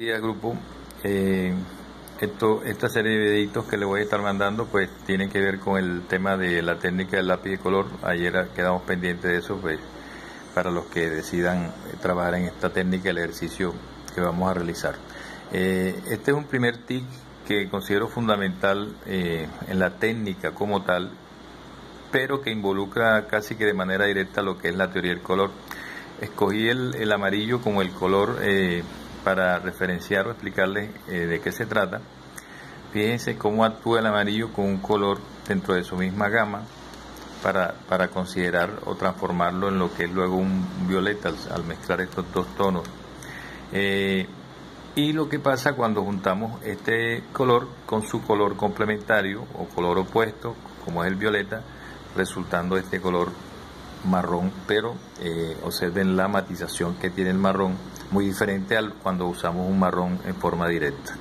día grupo eh, esto, esta serie de videitos que le voy a estar mandando pues tienen que ver con el tema de la técnica del lápiz de color. Ayer quedamos pendientes de eso pues para los que decidan trabajar en esta técnica el ejercicio que vamos a realizar. Eh, este es un primer tip que considero fundamental eh, en la técnica como tal pero que involucra casi que de manera directa lo que es la teoría del color. Escogí el, el amarillo como el color para referenciar o explicarles eh, de qué se trata. Fíjense cómo actúa el amarillo con un color dentro de su misma gama para, para considerar o transformarlo en lo que es luego un violeta al, mezclar estos dos tonos. Eh, y lo que pasa cuando juntamos este color con su color complementario o color opuesto, como es el violeta, resultando este color marrón, pero eh, observen la matización que tiene el marrón, muy diferente al cuando usamos un marrón en forma directa.